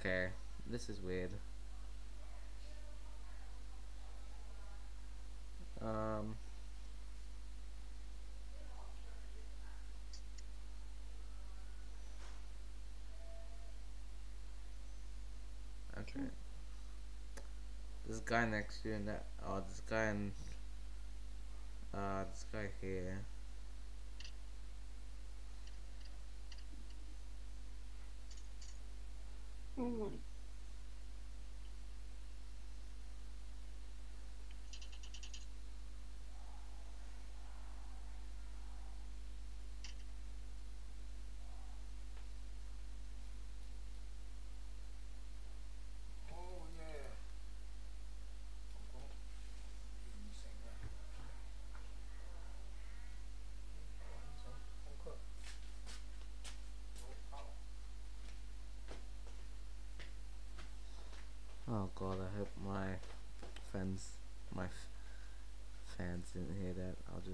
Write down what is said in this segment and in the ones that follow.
Okay, this is weird. Um. Okay. This guy next to you that. Oh, this guy and. Uh, this guy here. Oh my.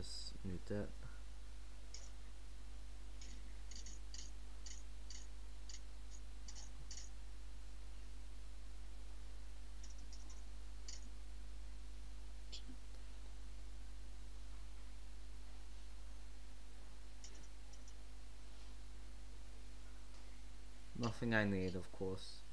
Just mute that. Nothing I need, of course.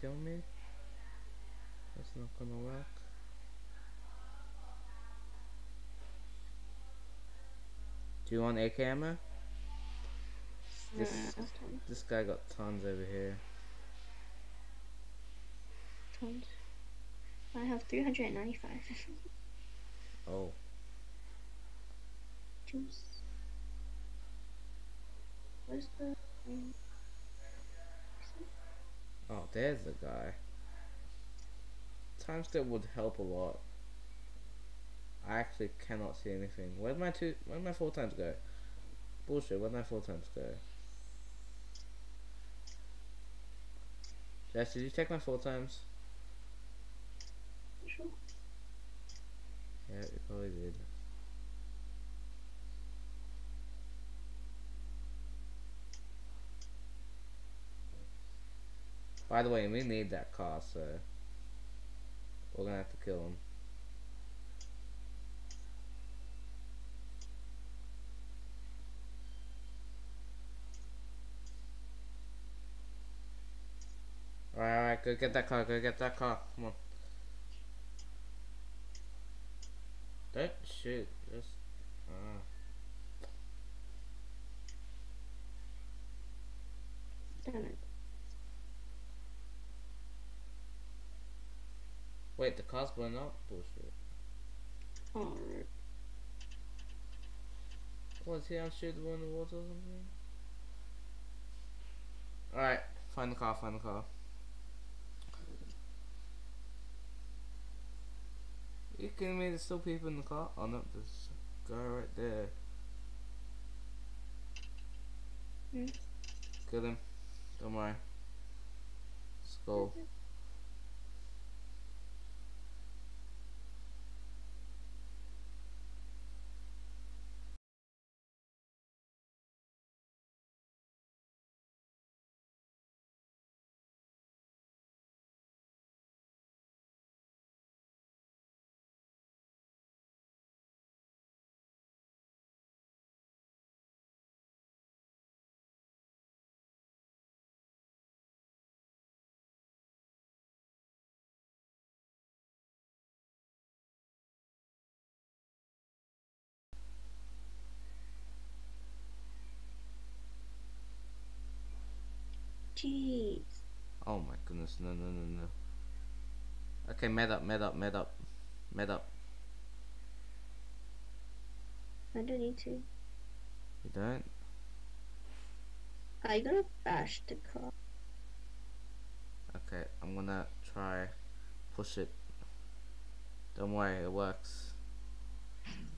Kill me? That's not gonna work. Do you want ammo? Nah, This, this guy got tons over here. tons. I have 395. Oh. Juice. Where's the. Oh, there's the guy. Timescale would help a lot. I actually cannot see anything. Where'd my two where'd my four times go? Bullshit, where'd my four times go? Jess, did you take my four times? sure. Yeah, you probably did. By the way, we need that car, so we're gonna have to kill him. Alright, alright, go get that car, go get that car. Come on. Don't shoot, just ah. Damn it. Wait, the car's blowing up? Bullshit. Alright. Was he unshootable in the water or something? Alright, find the car, find the car. You kidding me? There's still people in the car? Oh no, there's a guy right there. Hmm. Kill him. Don't worry. Let's go. Jeez. Oh my goodness, no, no, no, no. Okay, med up, med up, med up. Med up. I don't need to. You don't? Are you gonna bash the car? Okay, I'm gonna try push it. Don't worry, it works.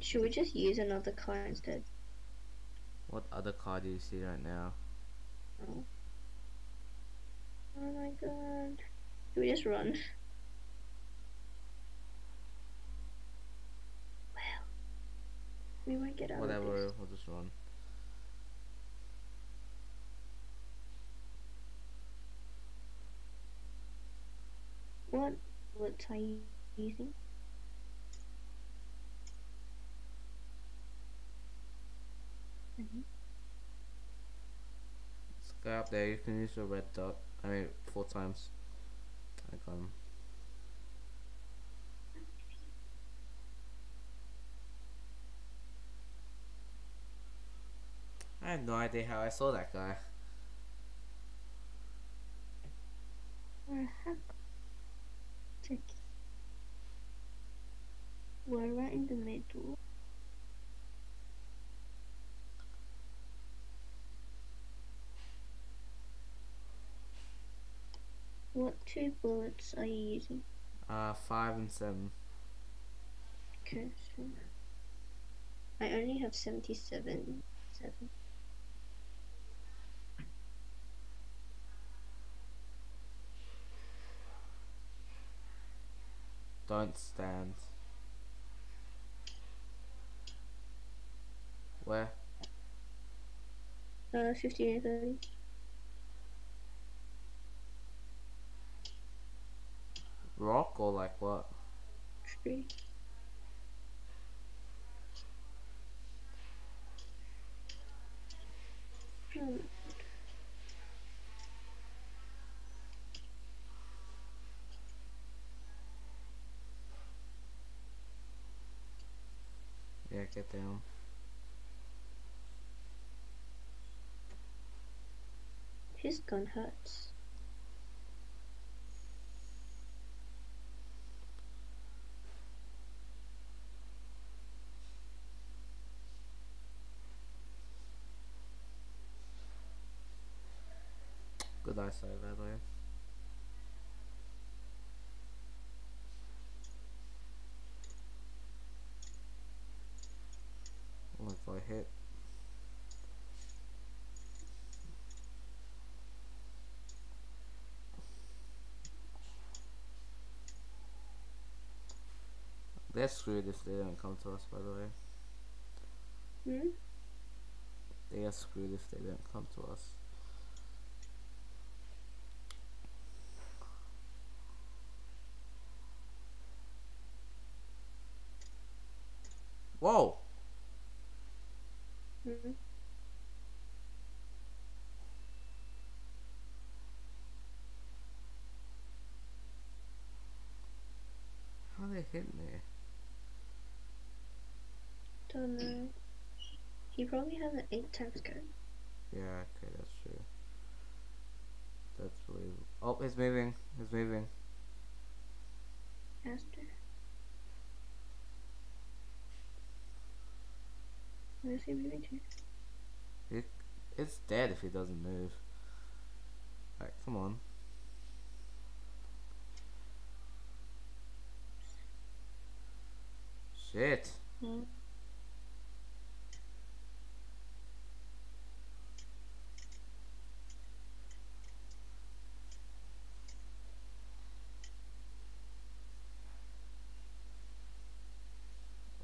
Should we just use another car instead? What other car do you see right now? Oh. Oh my god. Do we just run? Well, we might get out of Whatever, we'll just run. What bullets are you using? Mhm. Let's up there, you can use your red dot. I mean, four times. I got him. I have no idea how I saw that guy. We're right in the middle. What two bullets are you using? Uh, five and seven. Okay, so I only have seventy-seven. Seven. Don't stand. Where? Uh, fifteen and thirty. Rock or like what? Tree. Hmm. Yeah, get down. His gun hurts. By the way. Oh, if I hit. They're screwed if they don't come to us, by the way. Hmm? They are screwed if they don't come to us. Hmm? How they hit me? Don't know. He probably has an eight times gun. Yeah, okay, that's true. That's believable. Oh, he's moving. He's moving. How? Where's he moving to? It's dead if he doesn't move. Alright, come on. Shit. Hmm.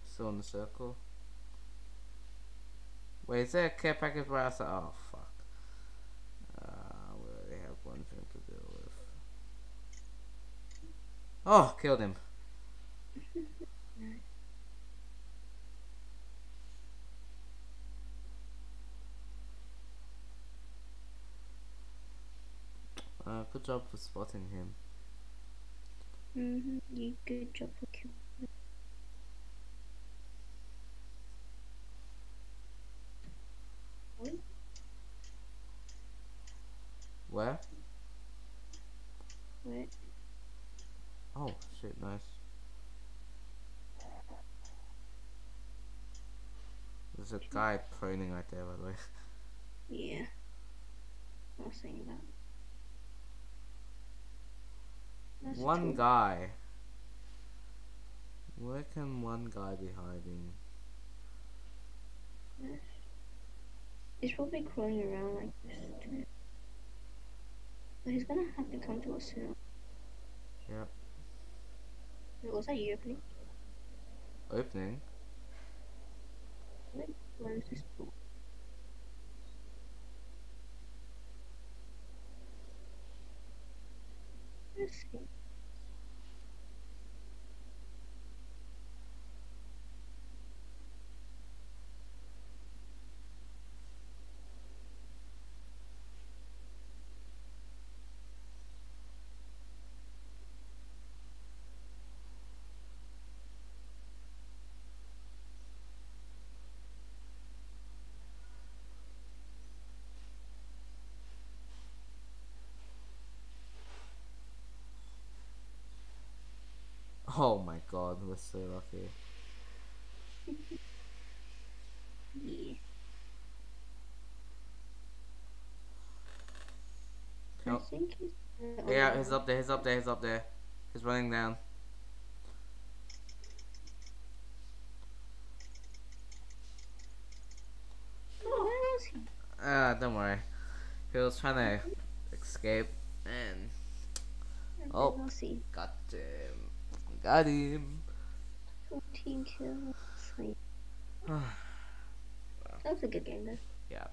Still in the circle. Wait, is there a care package where I said, oh fuck. Uh, we already have one thing to deal with. Oh, killed him. Uh, good job for spotting him. Mm-hmm. Good job for killing. Oi. Where? Wait. Oh, shit, nice. There's a guy proning right there, by the way. Yeah. I was saying that. That's one guy. Where can one guy be hiding? He's probably crawling around like this too. But he's gonna have to come to us soon. Yep. Wait, was that you opening? Opening? Where is this door? Let's see. Oh my god, we're so lucky. Yeah. I think he's. uh, Yeah, he's up there, he's up there, he's up there. He's running down. Oh, where was he? Ah, don't worry. He was trying to escape and Oh. Where was he? got him. Got him. 14 kills. That was a good game though. Yeah.